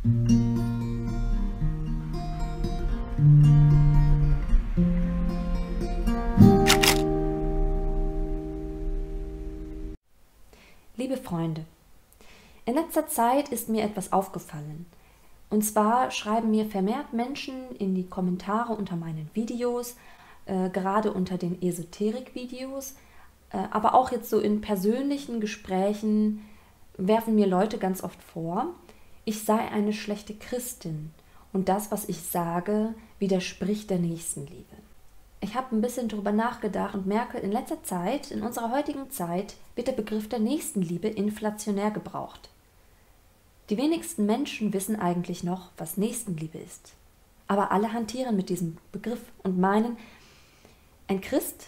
Liebe Freunde, in letzter Zeit ist mir etwas aufgefallen. Und zwar schreiben mir vermehrt Menschen in die Kommentare unter meinen Videos, äh, gerade unter den Esoterik-Videos, äh, aber auch jetzt so in persönlichen Gesprächen werfen mir Leute ganz oft vor, ich sei eine schlechte Christin und das, was ich sage, widerspricht der Nächstenliebe. Ich habe ein bisschen darüber nachgedacht und merke, in letzter Zeit, in unserer heutigen Zeit, wird der Begriff der Nächstenliebe inflationär gebraucht. Die wenigsten Menschen wissen eigentlich noch, was Nächstenliebe ist. Aber alle hantieren mit diesem Begriff und meinen, ein Christ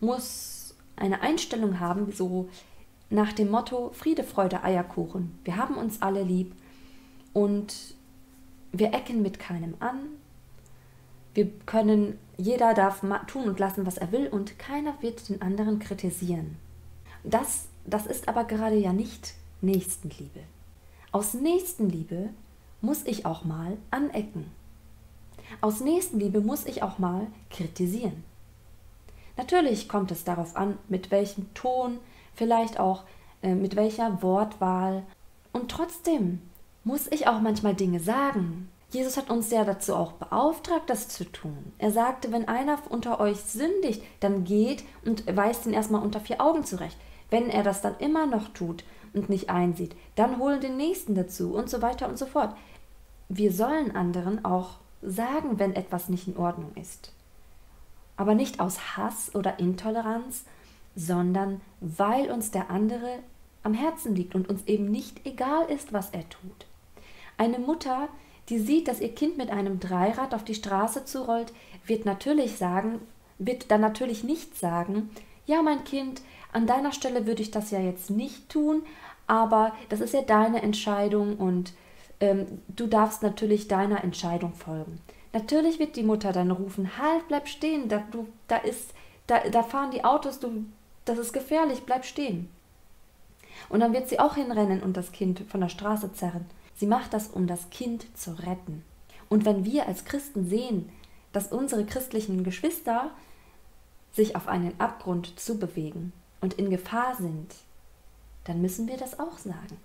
muss eine Einstellung haben, so nach dem Motto Friede, Freude, Eierkuchen. Wir haben uns alle lieb und wir ecken mit keinem an. Wir können, jeder darf tun und lassen, was er will und keiner wird den anderen kritisieren. Das, das ist aber gerade ja nicht Nächstenliebe. Aus Nächstenliebe muss ich auch mal anecken. Aus Nächstenliebe muss ich auch mal kritisieren. Natürlich kommt es darauf an, mit welchem Ton, vielleicht auch äh, mit welcher Wortwahl. Und trotzdem muss ich auch manchmal Dinge sagen. Jesus hat uns ja dazu auch beauftragt, das zu tun. Er sagte, wenn einer unter euch sündigt, dann geht und weist ihn erstmal unter vier Augen zurecht. Wenn er das dann immer noch tut und nicht einsieht, dann holen den Nächsten dazu und so weiter und so fort. Wir sollen anderen auch sagen, wenn etwas nicht in Ordnung ist. Aber nicht aus Hass oder Intoleranz, sondern weil uns der andere am Herzen liegt und uns eben nicht egal ist, was er tut. Eine Mutter, die sieht, dass ihr Kind mit einem Dreirad auf die Straße zurollt, wird natürlich sagen, wird dann natürlich nicht sagen, ja, mein Kind, an deiner Stelle würde ich das ja jetzt nicht tun, aber das ist ja deine Entscheidung und ähm, du darfst natürlich deiner Entscheidung folgen. Natürlich wird die Mutter dann rufen, halt, bleib stehen, da, du, da, ist, da, da fahren die Autos, du, das ist gefährlich, bleib stehen. Und dann wird sie auch hinrennen und das Kind von der Straße zerren. Sie macht das, um das Kind zu retten. Und wenn wir als Christen sehen, dass unsere christlichen Geschwister sich auf einen Abgrund zubewegen und in Gefahr sind, dann müssen wir das auch sagen.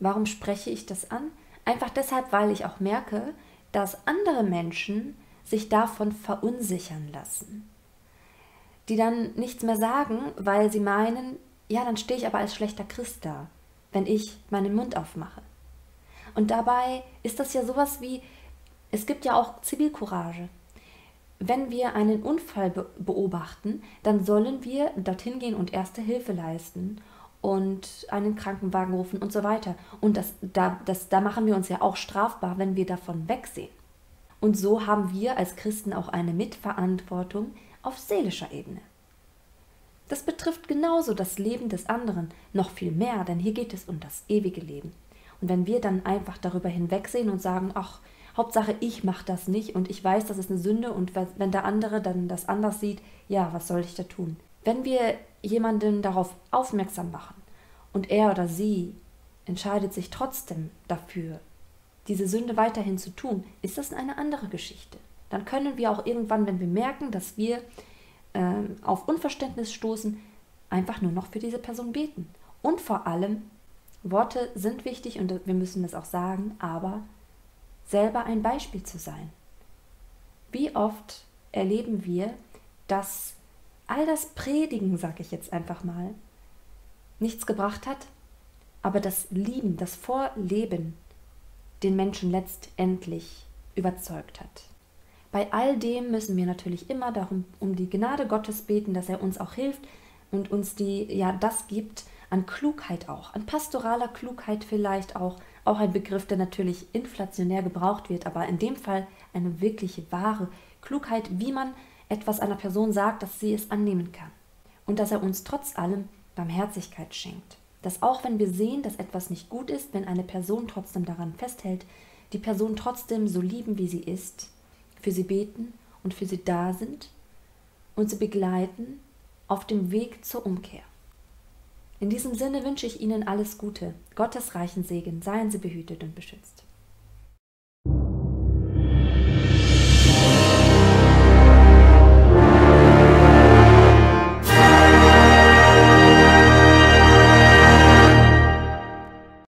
Warum spreche ich das an? Einfach deshalb, weil ich auch merke, dass andere Menschen sich davon verunsichern lassen. Die dann nichts mehr sagen, weil sie meinen, ja, dann stehe ich aber als schlechter Christ da, wenn ich meinen Mund aufmache. Und dabei ist das ja sowas wie, es gibt ja auch Zivilcourage. Wenn wir einen Unfall beobachten, dann sollen wir dorthin gehen und erste Hilfe leisten und einen Krankenwagen rufen und so weiter. Und das, da, das, da machen wir uns ja auch strafbar, wenn wir davon wegsehen. Und so haben wir als Christen auch eine Mitverantwortung auf seelischer Ebene. Das betrifft genauso das Leben des anderen, noch viel mehr, denn hier geht es um das ewige Leben. Und wenn wir dann einfach darüber hinwegsehen und sagen, ach, Hauptsache ich mache das nicht und ich weiß, das ist eine Sünde und wenn der andere dann das anders sieht, ja, was soll ich da tun? Wenn wir jemanden darauf aufmerksam machen und er oder sie entscheidet sich trotzdem dafür, diese Sünde weiterhin zu tun, ist das eine andere Geschichte. Dann können wir auch irgendwann, wenn wir merken, dass wir äh, auf Unverständnis stoßen, einfach nur noch für diese Person beten. Und vor allem, Worte sind wichtig und wir müssen das auch sagen, aber selber ein Beispiel zu sein. Wie oft erleben wir, dass all das Predigen, sage ich jetzt einfach mal, nichts gebracht hat, aber das Lieben, das Vorleben den Menschen letztendlich überzeugt hat. Bei all dem müssen wir natürlich immer darum um die Gnade Gottes beten, dass er uns auch hilft und uns die ja das gibt an Klugheit auch, an pastoraler Klugheit vielleicht auch, auch ein Begriff, der natürlich inflationär gebraucht wird, aber in dem Fall eine wirkliche wahre Klugheit, wie man etwas einer Person sagt, dass sie es annehmen kann. Und dass er uns trotz allem Barmherzigkeit schenkt. Dass auch wenn wir sehen, dass etwas nicht gut ist, wenn eine Person trotzdem daran festhält, die Person trotzdem so lieben, wie sie ist, für sie beten und für sie da sind und sie begleiten auf dem Weg zur Umkehr. In diesem Sinne wünsche ich Ihnen alles Gute, Gottes reichen Segen, seien Sie behütet und beschützt.